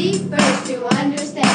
seek first to understand.